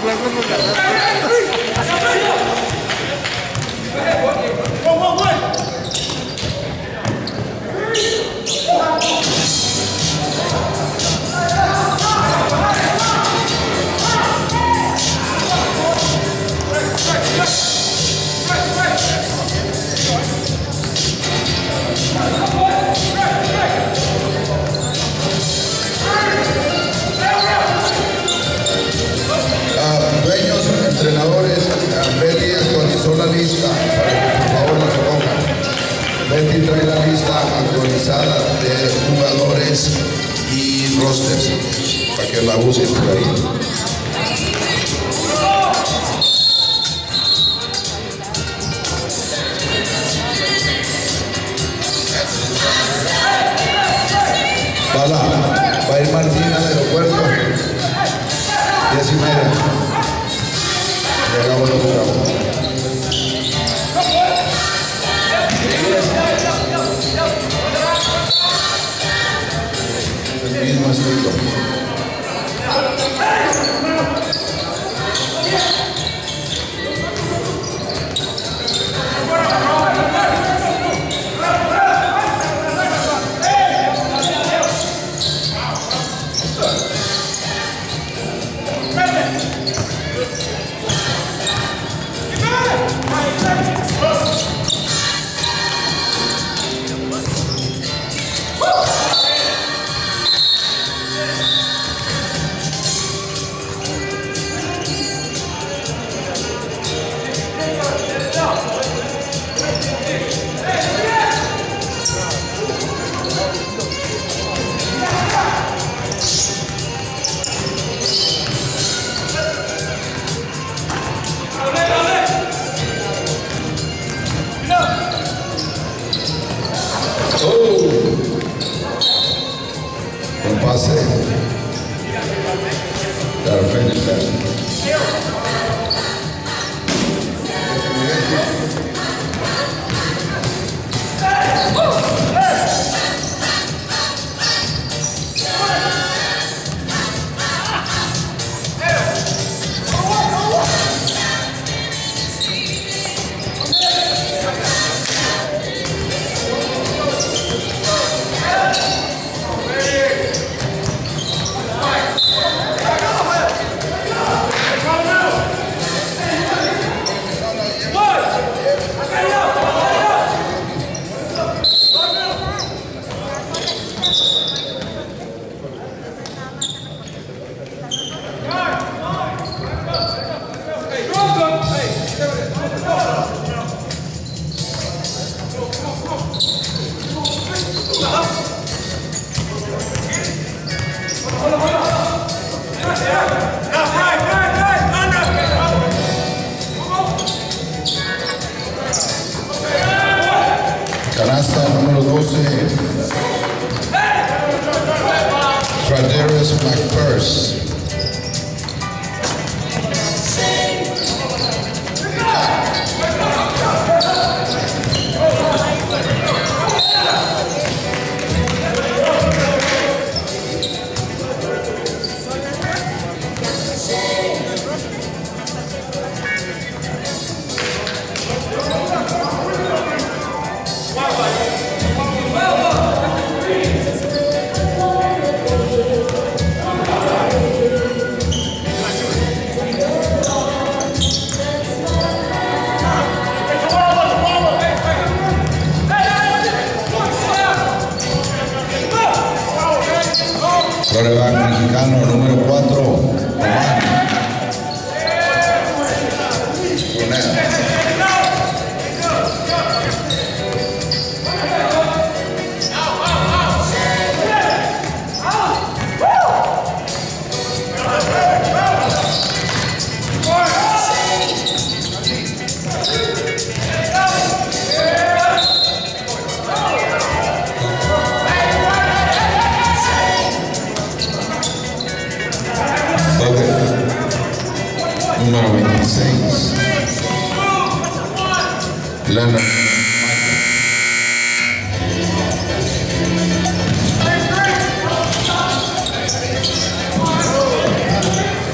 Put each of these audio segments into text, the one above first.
aplausos por de jugadores y rosters para que la usen por ahí.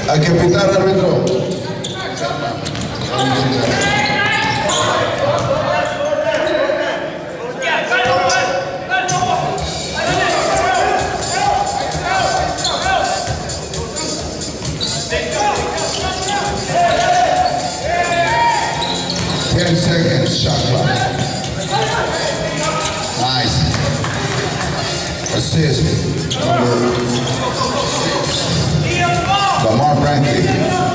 Hay que pitar, árbitro. I think.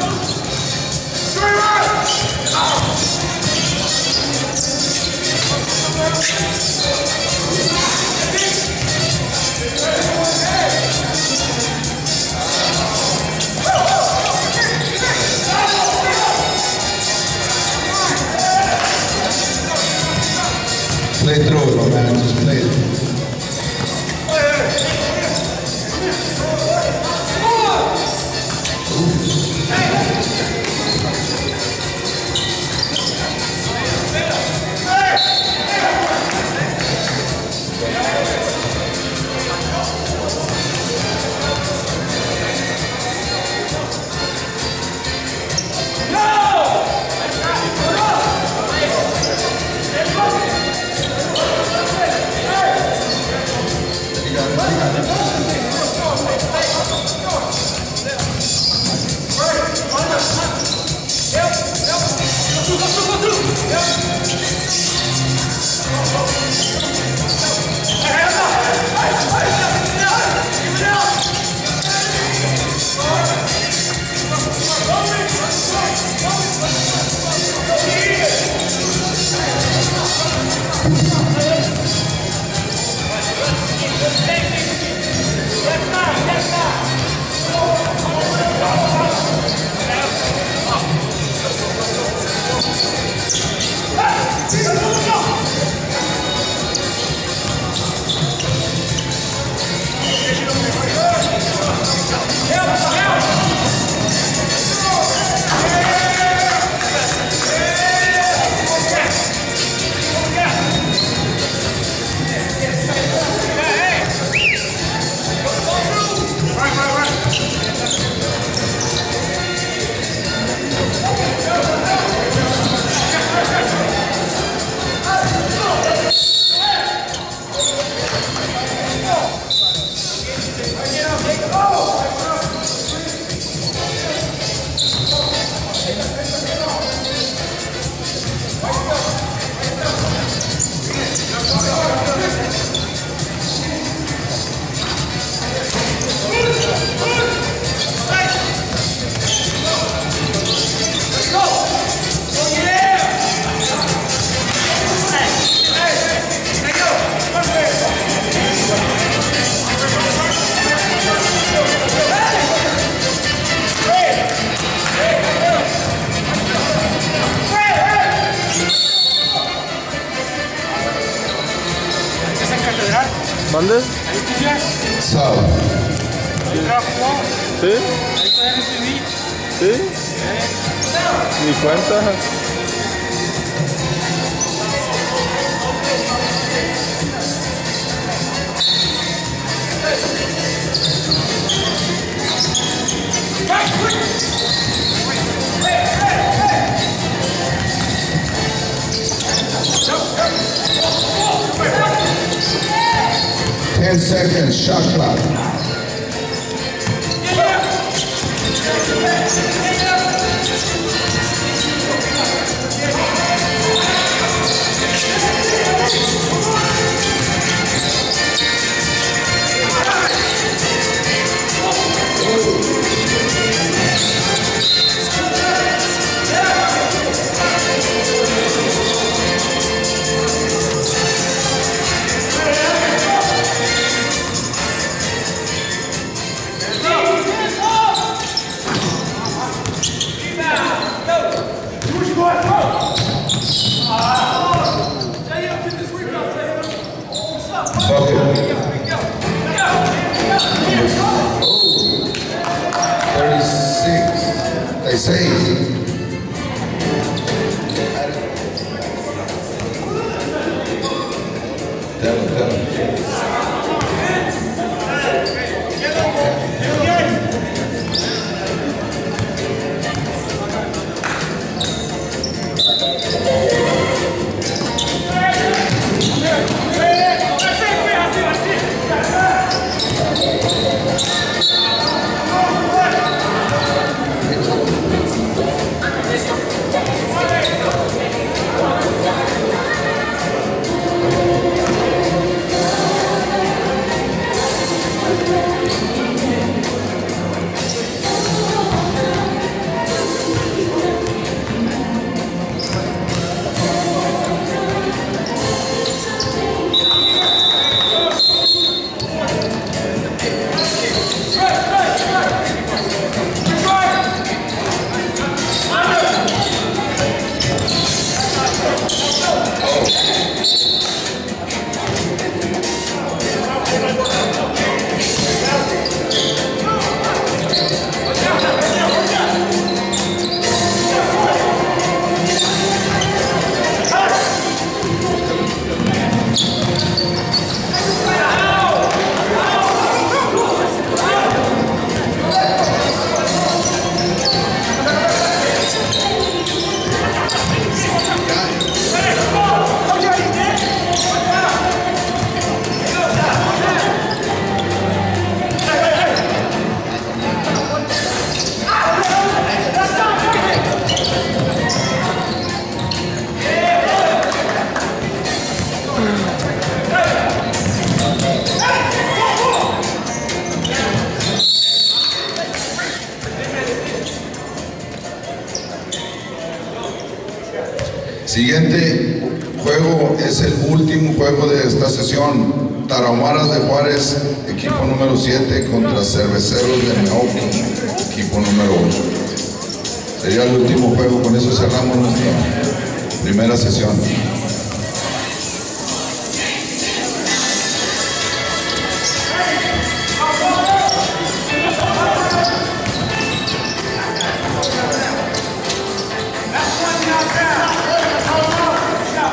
Primera sesión.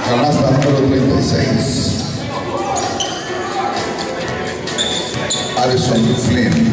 Canasta número 36. Alison Flynn.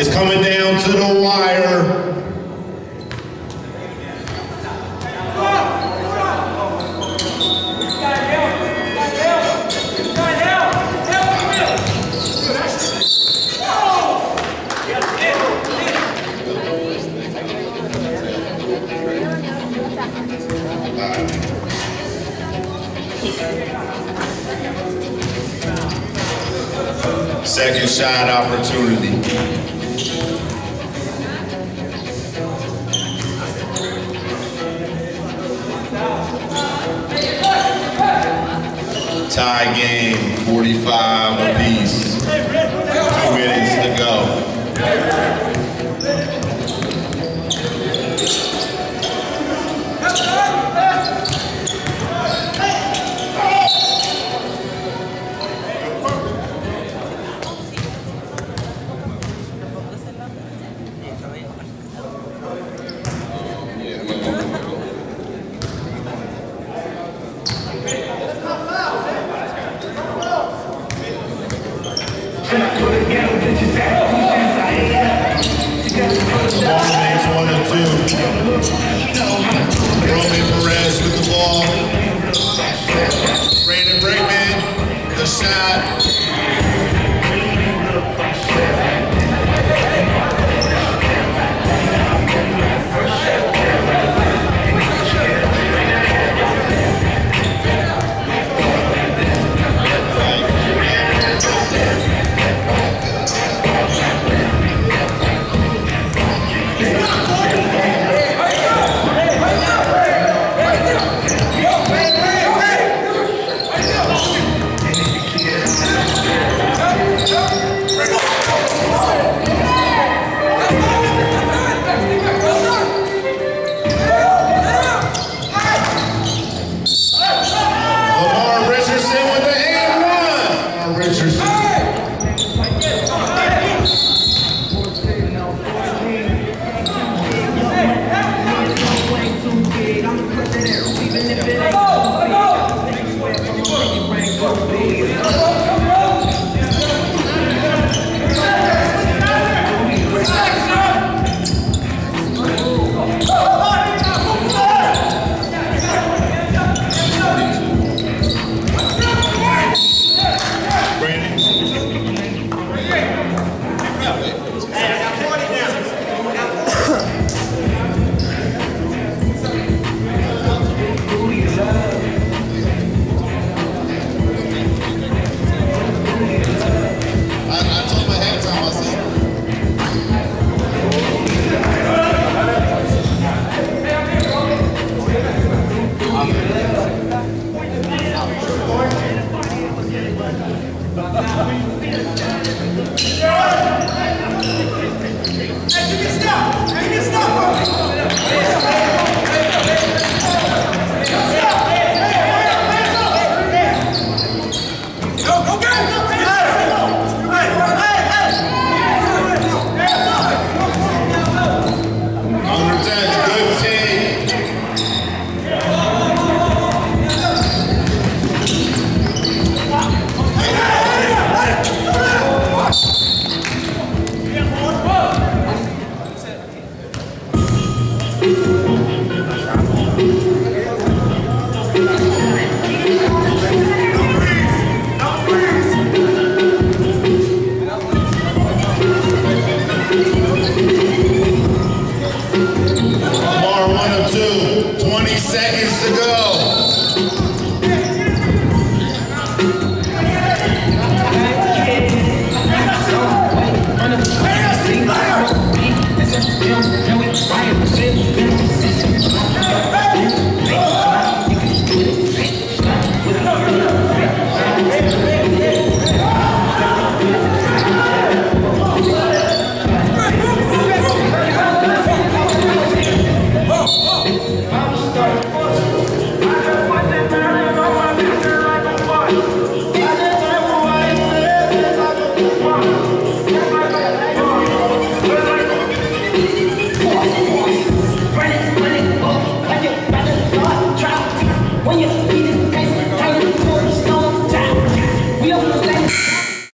It's coming down to the wire.